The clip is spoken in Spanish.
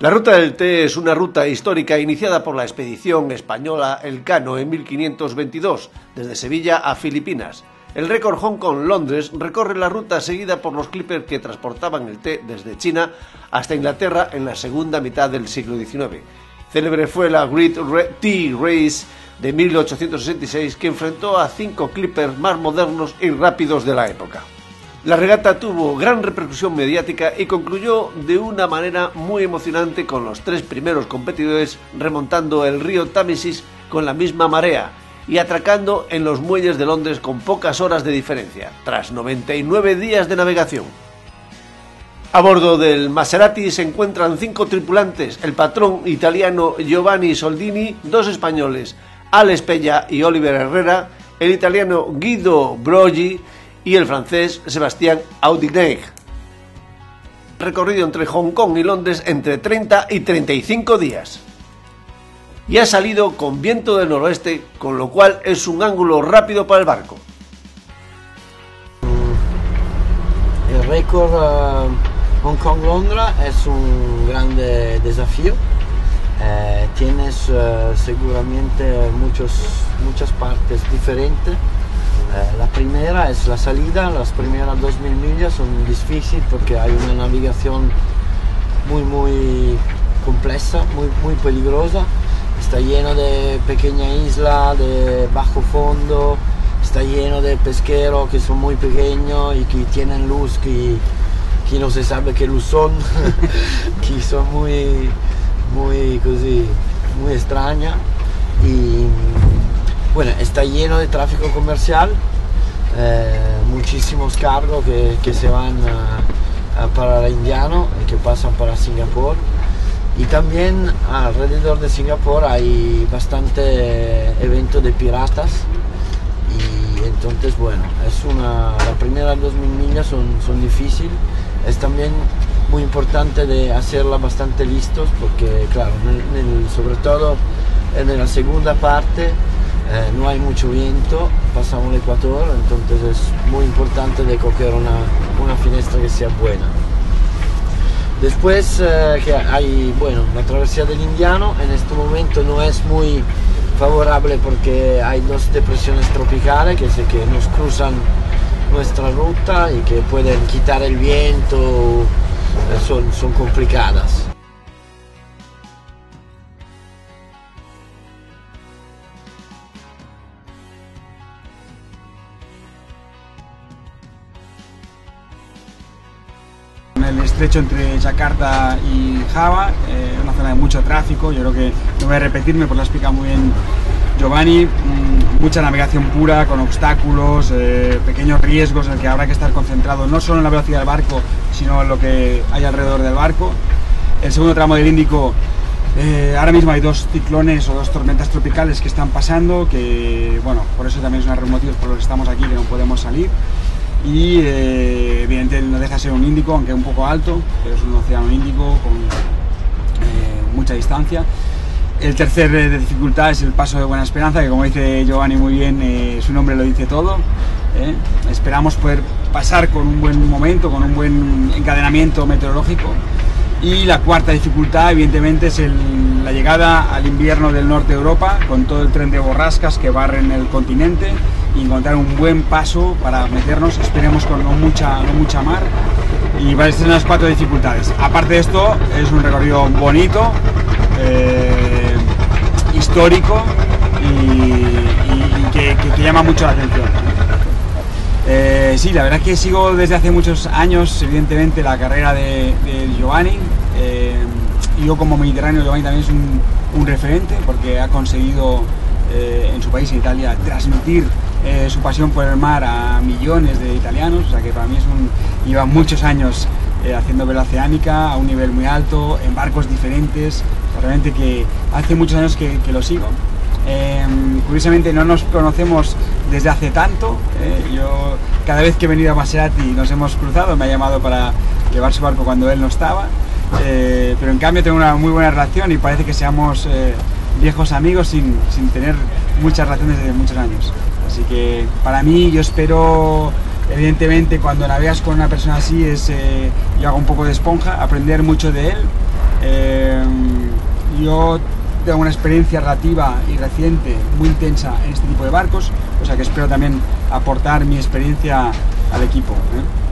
La ruta del té es una ruta histórica iniciada por la expedición española Elcano en 1522, desde Sevilla a Filipinas. El récord Hong Kong-Londres recorre la ruta seguida por los clippers que transportaban el té desde China hasta Inglaterra en la segunda mitad del siglo XIX. Célebre fue la Great Tea Race de 1866 que enfrentó a cinco clippers más modernos y rápidos de la época. La regata tuvo gran repercusión mediática y concluyó de una manera muy emocionante con los tres primeros competidores remontando el río Támesis con la misma marea y atracando en los muelles de Londres con pocas horas de diferencia, tras 99 días de navegación. A bordo del Maserati se encuentran cinco tripulantes, el patrón italiano Giovanni Soldini, dos españoles, Alex Pella y Oliver Herrera, el italiano Guido Broggi y el francés Sébastien Audignac. Recorrido entre Hong Kong y Londres entre 30 y 35 días. Y ha salido con viento del noroeste, con lo cual es un ángulo rápido para el barco. El récord uh, Hong Kong-Londra es un grande desafío. Eh, tienes uh, seguramente muchos, muchas partes diferentes eh, la primera es la salida, las primeras 2.000 millas son difíciles porque hay una navegación muy muy compleja, muy, muy peligrosa. Está lleno de pequeñas islas, de bajo fondo, está lleno de pesqueros que son muy pequeños y que tienen luz que, que no se sabe qué luz son, que son muy, muy, muy extrañas. Y bueno, está lleno de tráfico comercial, eh, muchísimos cargos que, se van para el indiano y que pasan para Singapur. Y también alrededor de Singapur hay bastante eventos de piratas. Y entonces, bueno, es una, las primeras 2.000 millas son, son difíciles. Es también muy importante de hacerla bastante listos porque, claro, sobre todo en la segunda parte eh, no hay mucho viento, pasamos el ecuador, entonces es muy importante de coger una, una finestra que sea buena. Después eh, que hay, bueno, la travesía del Indiano, en este momento no es muy favorable porque hay dos depresiones tropicales que, que nos cruzan nuestra ruta y que pueden quitar el viento, eh, son, son complicadas. Estrecho entre Yakarta y Java, eh, una zona de mucho tráfico, yo creo que no voy a repetirme, pues lo explica muy bien Giovanni, mm, mucha navegación pura, con obstáculos, eh, pequeños riesgos en el que habrá que estar concentrado no solo en la velocidad del barco, sino en lo que hay alrededor del barco. El segundo tramo del Índico, eh, ahora mismo hay dos ciclones o dos tormentas tropicales que están pasando, que bueno, por eso también es uno de motivos por los que estamos aquí, que no podemos salir y eh, evidentemente no deja de ser un Índico, aunque un poco alto, pero es un océano Índico con eh, mucha distancia. El tercer de dificultad es el paso de Buena Esperanza, que como dice Giovanni muy bien, eh, su nombre lo dice todo. Esperamos poder pasar con un buen momento, con un buen encadenamiento meteorológico. Y la cuarta dificultad, evidentemente, es la llegada al invierno del norte de Europa, con todo el tren de borrascas que barren el continente y encontrar un buen paso para meternos, esperemos con no mucha, no mucha mar. Y van a ser las cuatro dificultades. Aparte de esto, es un recorrido bonito, eh, histórico y, que, llama mucho la atención. Eh, sí, la verdad es que sigo desde hace muchos años, evidentemente, la carrera de, Giovanni. Eh, yo como mediterráneo, Giovanni también es un, un referente porque ha conseguido en su país, en Italia, transmitir eh, su pasión por el mar a millones de italianos, o sea que para mí es un, muchos años eh, haciendo vela oceánica a un nivel muy alto, en barcos diferentes, realmente que hace muchos años que, lo sigo. Em, curiosamente no nos conocemos desde hace tanto, eh, yo cada vez que he venido a Maserati nos hemos cruzado, me ha llamado para llevar su barco cuando él no estaba, pero en cambio tengo una muy buena relación y parece que seamos viejos amigos sin, sin tener muchas relaciones desde muchos años. Así que para mí yo espero, evidentemente cuando navegas con una persona así, es, eh, yo hago un poco de esponja, aprender mucho de él. Eh, yo tengo una experiencia relativa y reciente muy intensa en este tipo de barcos, o sea que espero también aportar mi experiencia al equipo. ¿eh?